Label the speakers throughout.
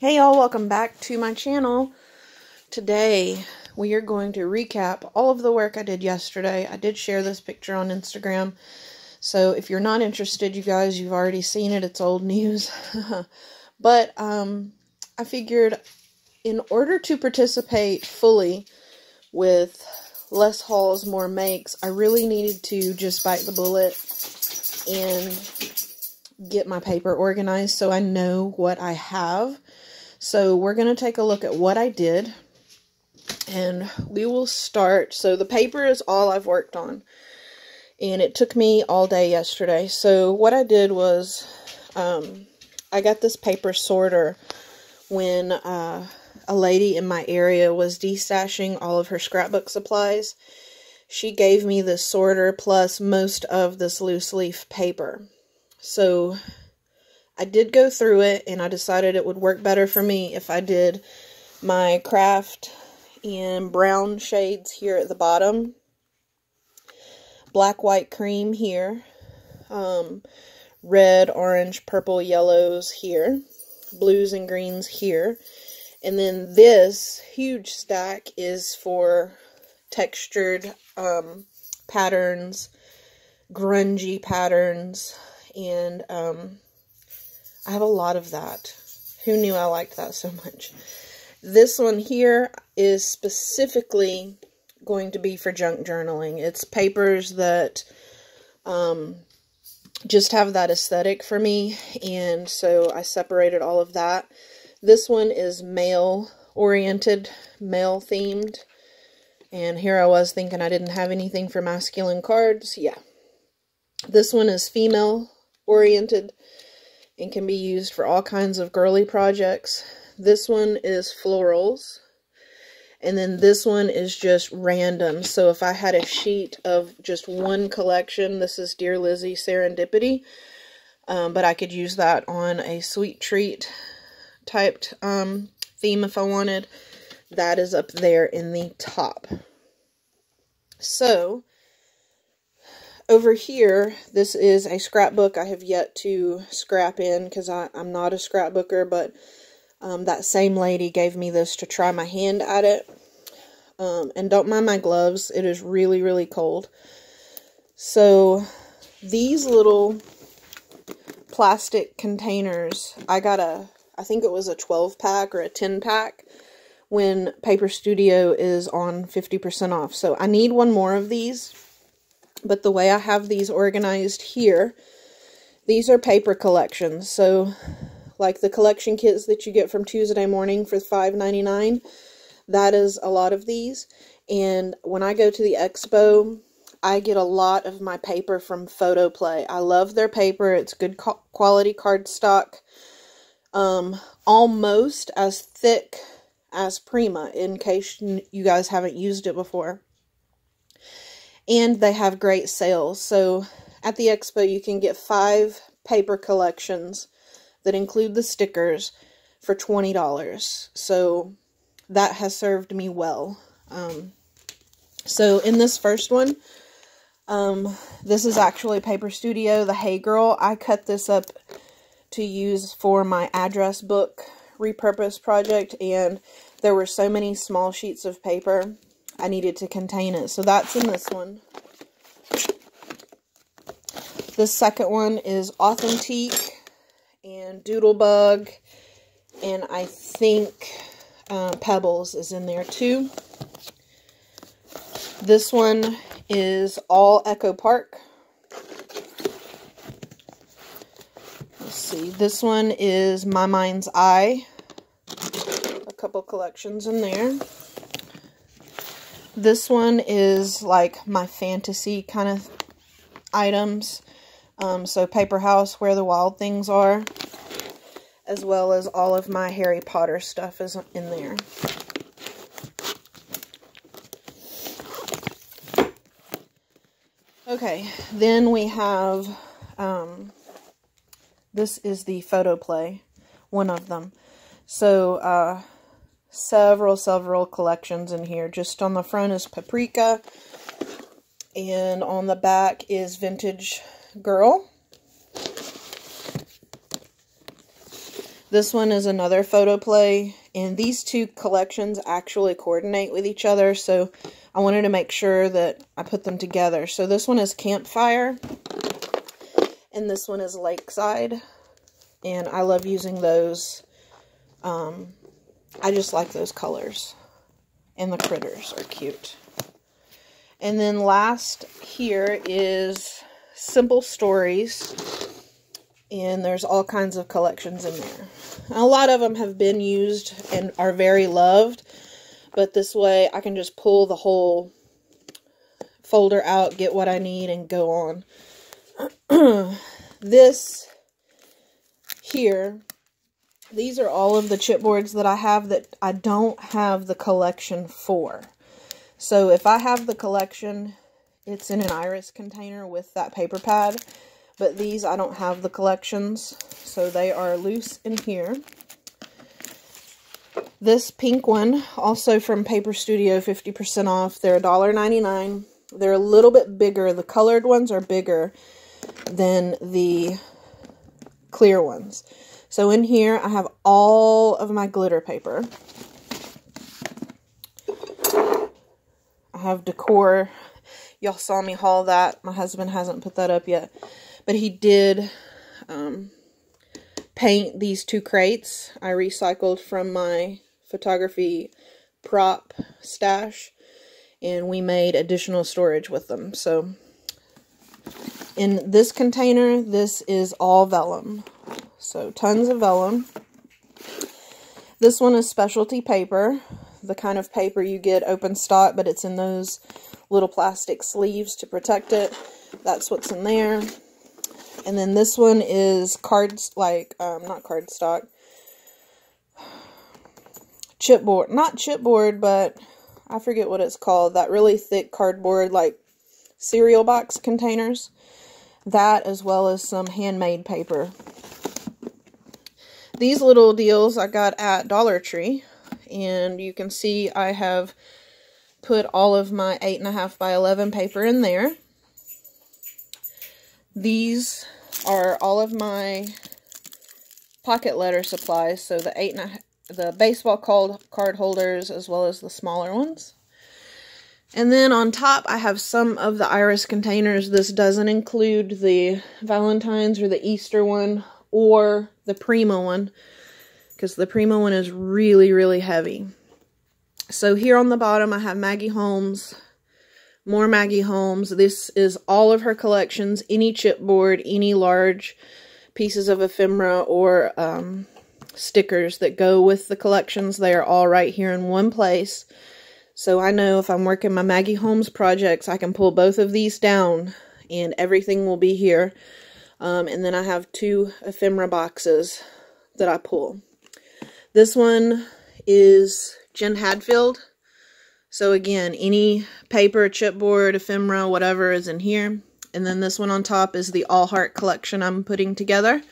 Speaker 1: Hey y'all, welcome back to my channel. Today we are going to recap all of the work I did yesterday. I did share this picture on Instagram. So if you're not interested, you guys, you've already seen it. It's old news. but um, I figured in order to participate fully with less hauls, more makes, I really needed to just bite the bullet and get my paper organized so I know what I have so we're going to take a look at what I did. And we will start. So the paper is all I've worked on. And it took me all day yesterday. So what I did was um, I got this paper sorter when uh, a lady in my area was destashing all of her scrapbook supplies. She gave me this sorter plus most of this loose leaf paper. So I did go through it and I decided it would work better for me if I did my kraft in brown shades here at the bottom, black, white, cream here, um, red, orange, purple, yellows here, blues and greens here, and then this huge stack is for textured um, patterns, grungy patterns, and um, I have a lot of that. Who knew I liked that so much? This one here is specifically going to be for junk journaling. It's papers that um, just have that aesthetic for me, and so I separated all of that. This one is male oriented, male themed, and here I was thinking I didn't have anything for masculine cards. Yeah. This one is female oriented, and can be used for all kinds of girly projects. This one is florals. And then this one is just random. So if I had a sheet of just one collection, this is Dear Lizzy Serendipity. Um, but I could use that on a sweet treat typed um, theme if I wanted. That is up there in the top. So, over here, this is a scrapbook I have yet to scrap in because I'm not a scrapbooker, but um, that same lady gave me this to try my hand at it. Um, and don't mind my gloves, it is really, really cold. So, these little plastic containers, I got a, I think it was a 12 pack or a 10 pack when Paper Studio is on 50% off. So, I need one more of these but the way I have these organized here, these are paper collections. So, like the collection kits that you get from Tuesday Morning for $5.99, that is a lot of these. And when I go to the expo, I get a lot of my paper from Photoplay. I love their paper. It's good quality cardstock. Um, almost as thick as Prima, in case you guys haven't used it before and they have great sales. So at the expo, you can get five paper collections that include the stickers for $20. So that has served me well. Um, so in this first one, um, this is actually Paper Studio, the Hey Girl. I cut this up to use for my address book repurpose project, and there were so many small sheets of paper I needed to contain it. So that's in this one. The second one is Authentique and Doodlebug. And I think uh, Pebbles is in there too. This one is all Echo Park. Let's see. This one is My Mind's Eye. A couple collections in there. This one is like my fantasy kind of items. Um, so Paper House, Where the Wild Things Are, as well as all of my Harry Potter stuff is in there. Okay, then we have, um, this is the Photoplay, one of them. So, uh, several, several collections in here. Just on the front is Paprika. And on the back is Vintage Girl. This one is another photoplay, and these two collections actually coordinate with each other, so I wanted to make sure that I put them together. So this one is Campfire, and this one is Lakeside, and I love using those. Um, I just like those colors, and the critters are cute. And then last here is Simple Stories, and there's all kinds of collections in there. A lot of them have been used and are very loved, but this way I can just pull the whole folder out, get what I need, and go on. this here, these are all of the chipboards that I have that I don't have the collection for. So if I have the collection, it's in an iris container with that paper pad. But these, I don't have the collections, so they are loose in here. This pink one, also from Paper Studio, 50% off. They're $1.99. They're a little bit bigger. The colored ones are bigger than the clear ones. So in here, I have all of my glitter paper. I have decor. Y'all saw me haul that. My husband hasn't put that up yet. But he did um, paint these two crates. I recycled from my photography prop stash. And we made additional storage with them. So in this container, this is all vellum. So tons of vellum. This one is specialty paper. The kind of paper you get open stock, but it's in those little plastic sleeves to protect it. That's what's in there. And then this one is cards, like, um, not cardstock. Chipboard. Not chipboard, but I forget what it's called. That really thick cardboard, like, cereal box containers. That, as well as some handmade paper. These little deals I got at Dollar Tree. And you can see I have put all of my 8.5 by 11 paper in there. These are all of my pocket letter supplies. So the eight and a, the baseball card holders as well as the smaller ones. And then on top, I have some of the iris containers. This doesn't include the Valentine's or the Easter one or the Prima one because the Prima one is really, really heavy. So here on the bottom, I have Maggie Holmes, more Maggie Holmes. This is all of her collections, any chipboard, any large pieces of ephemera or um, stickers that go with the collections. They are all right here in one place. So I know if I'm working my Maggie Holmes projects, I can pull both of these down and everything will be here. Um, and then I have two ephemera boxes that I pull. This one is Jen Hadfield. So again, any paper, chipboard, ephemera, whatever is in here. And then this one on top is the All Heart collection I'm putting together.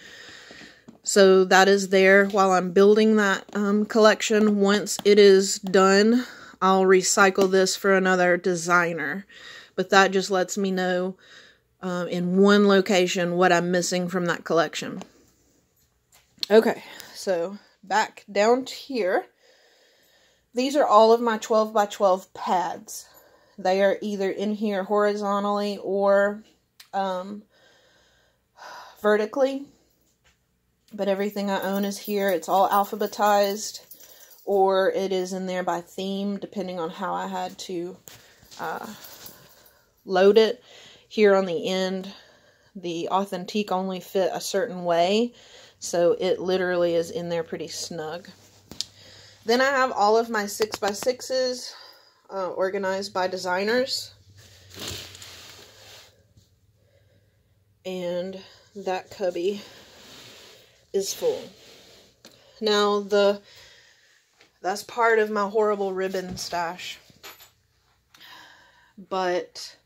Speaker 1: So that is there while I'm building that um, collection. Once it is done, I'll recycle this for another designer. But that just lets me know um, in one location what I'm missing from that collection. Okay, so back down here. These are all of my 12 by 12 pads. They are either in here horizontally or um, vertically. But everything I own is here. It's all alphabetized or it is in there by theme depending on how I had to uh, load it. Here on the end, the Authentique only fit a certain way, so it literally is in there pretty snug. Then I have all of my 6x6s uh, organized by designers. And that cubby is full. Now, the that's part of my horrible ribbon stash. But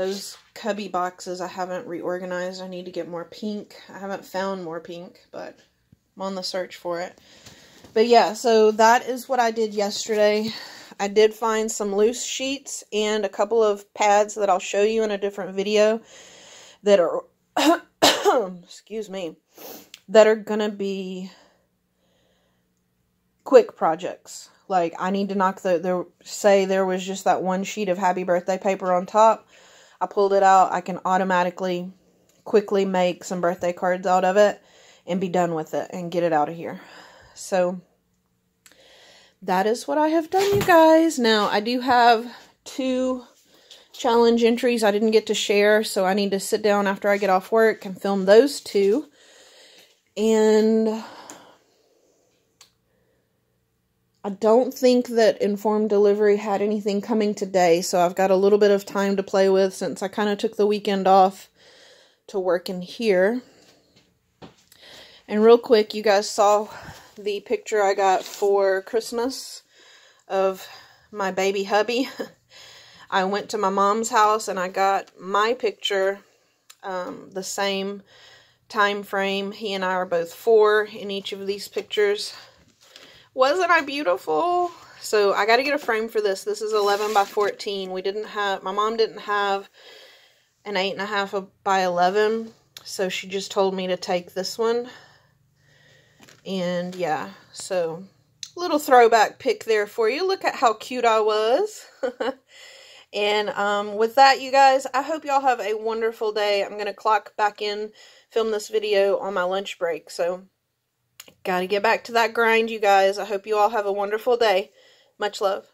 Speaker 1: those cubby boxes I haven't reorganized. I need to get more pink. I haven't found more pink, but I'm on the search for it. But yeah, so that is what I did yesterday. I did find some loose sheets and a couple of pads that I'll show you in a different video that are, excuse me, that are going to be quick projects. Like I need to knock the there say there was just that one sheet of happy birthday paper on top. I pulled it out. I can automatically quickly make some birthday cards out of it and be done with it and get it out of here. So that is what I have done, you guys. Now, I do have two challenge entries I didn't get to share, so I need to sit down after I get off work and film those two. And I don't think that Informed Delivery had anything coming today, so I've got a little bit of time to play with since I kind of took the weekend off to work in here. And real quick, you guys saw the picture I got for Christmas of my baby hubby. I went to my mom's house and I got my picture um, the same time frame. He and I are both four in each of these pictures. Wasn't I beautiful? So I got to get a frame for this. This is 11 by 14. We didn't have, my mom didn't have an 8.5 by 11. So she just told me to take this one. And yeah, so little throwback pick there for you. Look at how cute I was. and um, with that, you guys, I hope y'all have a wonderful day. I'm going to clock back in, film this video on my lunch break. So Got to get back to that grind, you guys. I hope you all have a wonderful day. Much love.